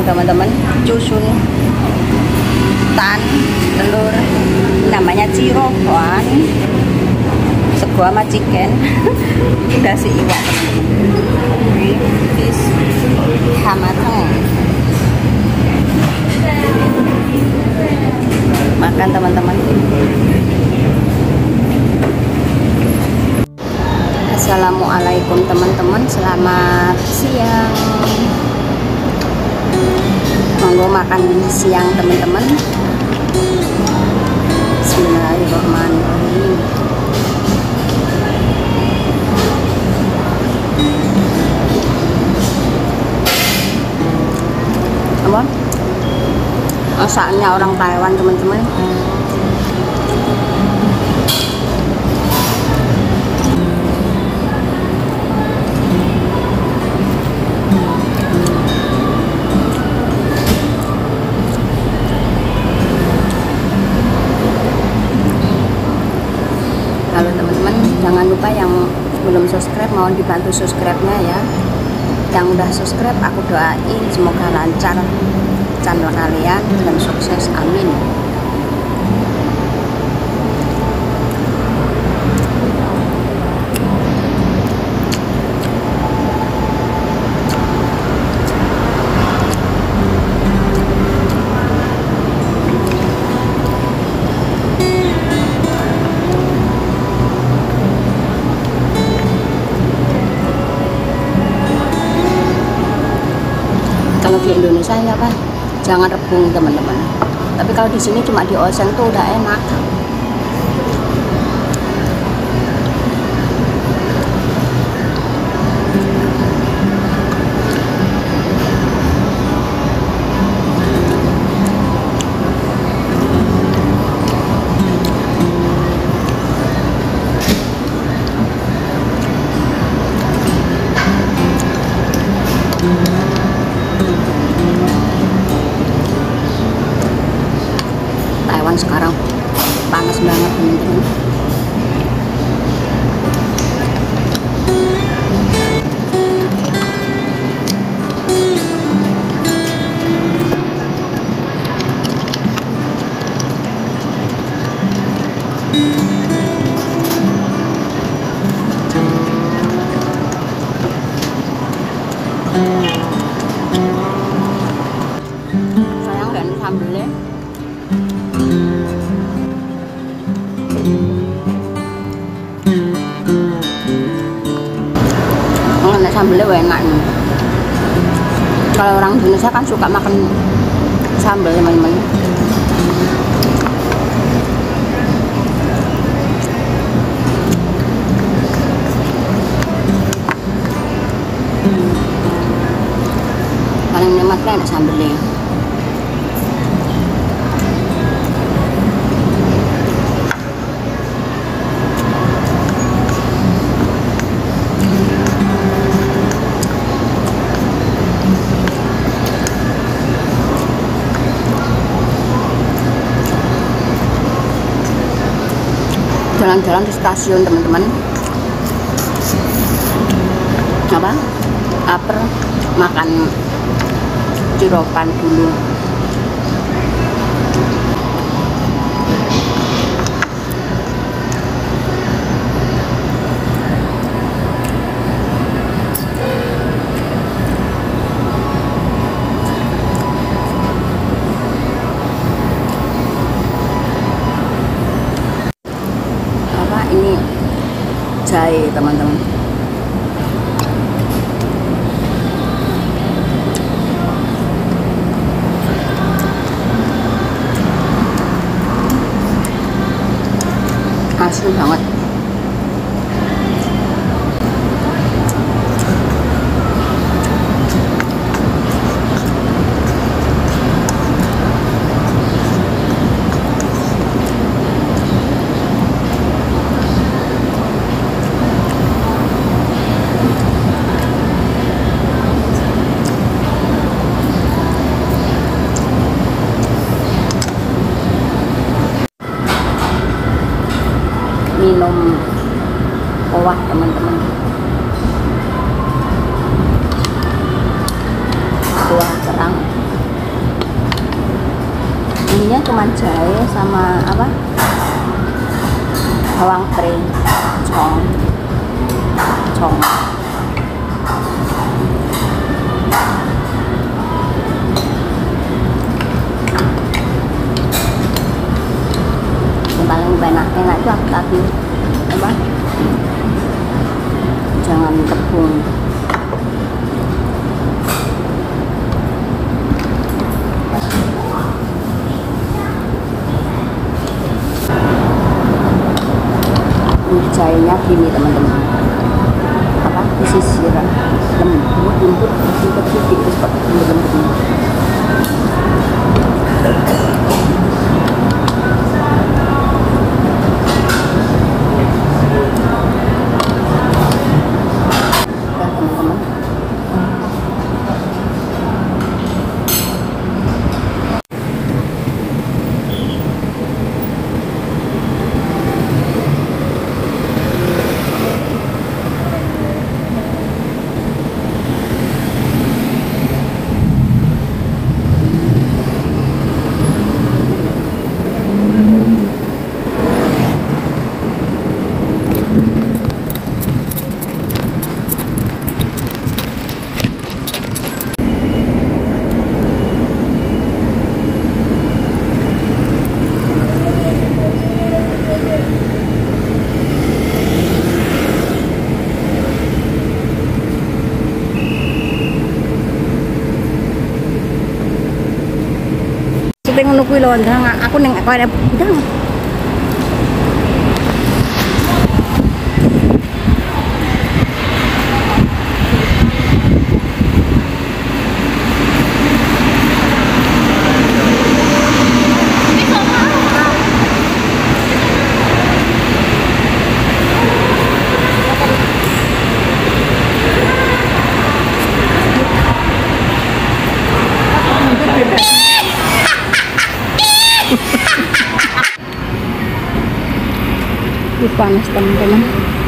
siang teman-teman. Cusun tan telur namanya ciroban sego sama chicken. Udah si iwak fish hamateng makan teman-teman. Assalamualaikum teman-teman. Selamat siang Monggo makan siang teman-teman Bismillahirrahmanirrahim. Apa? Masaknya orang Taiwan teman-teman jangan lupa yang belum subscribe mohon dibantu subscribe-nya ya. Yang udah subscribe aku doain semoga lancar channel kalian dan sukses. Amin. Di Indonesia ya apa? Jangan rebung teman-teman. Tapi kalau di sini cuma dioseng tuh udah enak. Sayang nggak nih sambelnya? Oh, enak sambelnya enak nih. Kalau orang Indonesia kan suka makan sambal teman-teman. Paling nikmat kan enak sambelnya. jalan-jalan di stasiun teman-teman apa apa makan ciropan dulu. Apa ini? Jahe teman-teman Xương. Bumbunya cuma jahe sama apa? Bawang pre. Cong cong yang paling enak enak itu aku tadi apa? Jangan tepung jahenya gini teman-teman. Apa? Disisir lembut lembut lembut sedikit seperti lembut lembut ya teman-teman Supaya ngono kuwi lho, aku ning kok panas teman-teman.